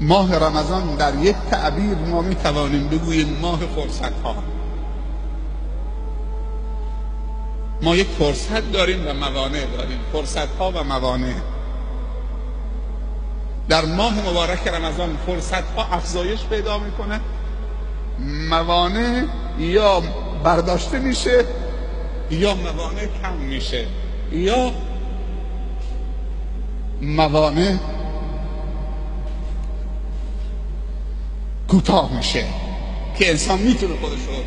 ماه رمضان در یک تعبیر ما می توانیم بگوییم ماه فرصت ها ما یک فرصت داریم و موانع داریم. فرصت ها و موانع. در ماه مبارک رمضان فرصت ها افزایش پیدا می‌کنه. موانع یا برداشته میشه یا موانع کم میشه یا موانع کوتاه میشه که انسان می‌تونه خودش رو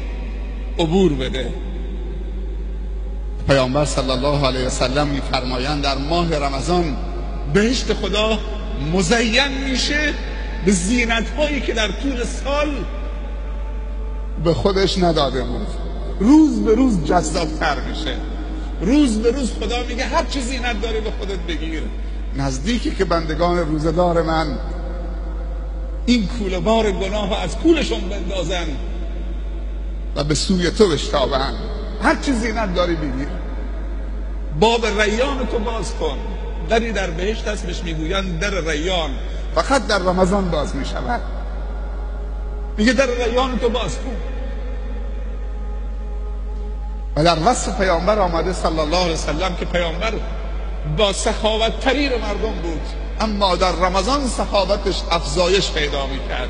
عبور بده. پیامبر صلی الله علیه وسلم میفرمایند در ماه رمضان بهشت خدا مزین میشه به زینت هایی که در طول سال به خودش نداده بود. روز به روز جذابتر میشه. روز به روز خدا میگه هر چی زینت داری به خودت بگیر. نزدیکی که بندگان روزدار من این کوله بار گناه از کولشون بندازن و به سوی تو بشتابن. هر چی زینت داری بگیر باب ریان تو باز کن. دری در بهشت هست بهش می‌گویند در ریان. فقط در رمضان باز می‌شود. میگه در ریان تو باز کن. و در وصف پیامبر آمده صلی الله علیه وسلم که پیامبر با سخاوت ترین مردم بود اما در رمضان سخاوتش افزایش پیدا می‌کرد.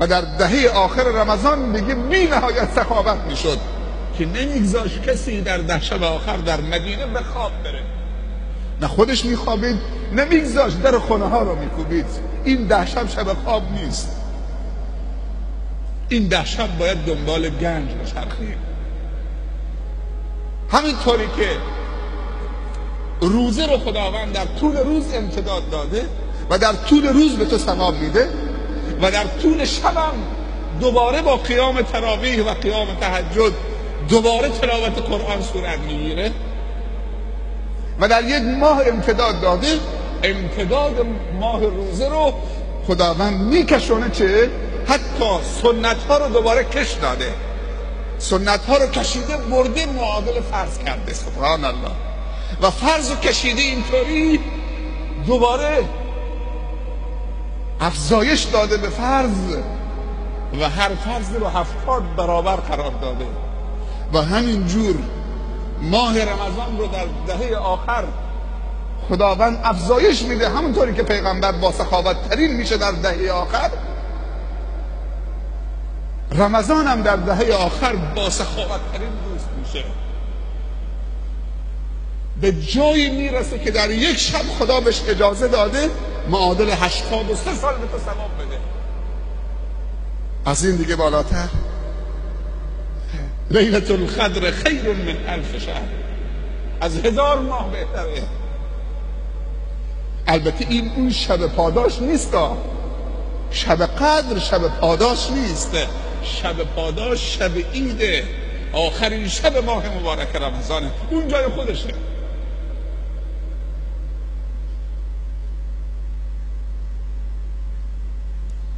و در دهه آخر رمضان دیگه بی نهایت سخاوت می‌شد که نمیگذاش کسی در ده شب آخر در مدینه به خواب بره. نه خودش میخوابید نمیگذاش در خونه ها رو میکوبید. این ده شب شب خواب نیست. این ده باید دنبال گنج بچرخیم همینطوری که روزه رو خداوند در طول روز امتداد داده و در طول روز به تو ثواب میده و در طول شبم دوباره با قیام تراویح و قیام تهجد دوباره تلاوت قرآن صورت می‌گیره و در یک ماه امتداد داده امتداد ماه روزه رو خداوند میکشونه چه؟ حتی سنت ها رو دوباره کش داده. سنت ها رو کشیده برده معادل فرض کرده سبحان الله و فرض رو کشیده اینطوری دوباره افزایش داده به فرض. و هر فرض رو هفتاد برابر قرار داده. و همین جور ماه رمضان رو در دهه آخر خداوند افزایش میده. همونطوری که پیغمبر با سخاوت ترین میشه در دهه آخر. رمضان هم در دهه آخر با سخاوت ترین دوست میشه. به جایی می‌رسه که در یک شب خدا بهش اجازه داده معادل هشتاد و سه سال به تو ثواب بده. از این دیگه بالاتر؟ لیلت القدر خیر من الف شهر. از هزار ماه بهتره. البته این اون شب پاداش نیست شب قدر شب پاداش نیست. شب پاداش شب عیده آخرین شب ماه مبارک رمضانه اون جای خودشه.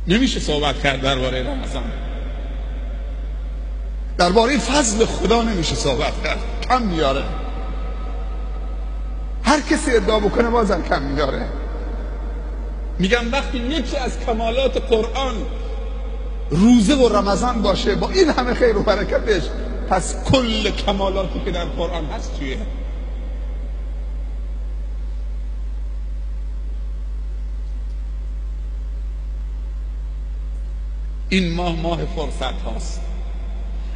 نمیشه صحبت کرد درباره رمضان. درباره فضل خدا نمیشه صحبت کرد. کم میاره. هر کسی ادعا بکنه بازم کم میاره. میگم وقتی یکی از کمالات قرآن روزه و رمضان باشه با این همه خیر و برکتش پس کل کمالاتی که در قرآن هست چیه؟ این ماه ماه فرصت هاست.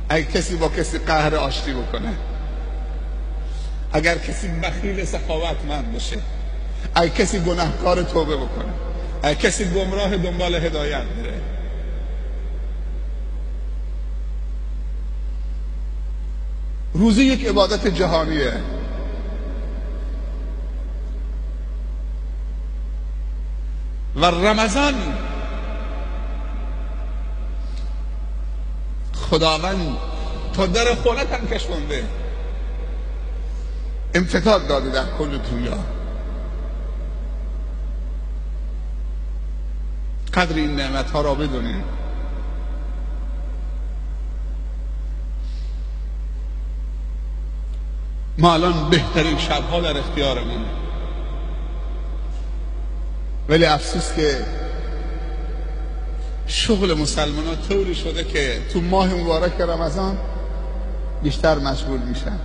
اگر کسی با کسی قهر آشتی بکنه اگر کسی بخیل سخاوتمند باشه اگر کسی گناهکار توبه بکنه اگر کسی گمراه دنبال هدایت بره روزی یک عبادت جهانیه. و رمضان خداوند تا در خونت هم کشونده. امتداد داده در کل دنیا. قدر این نعمت ها را بدونیم ما الان بهترین شبها در اختیارمون ولی افسوس که شغل مسلمان ها طوری شده که تو ماه مبارک رمضان بیشتر مشغول میشن.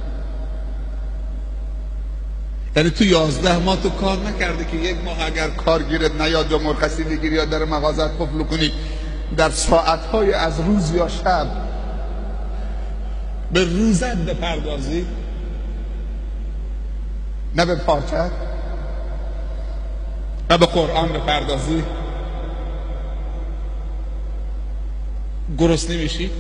یعنی تو یازده ماه تو کار نکرده که یک ماه اگر کار گیرت نیاد یا مرخصی بگیری یا در مغازت قفل کنی در ساعتهای از روز یا شب به روزت بپردازی. نه به پاچت نه به قرآن بپردازی. گرسنه میشی؟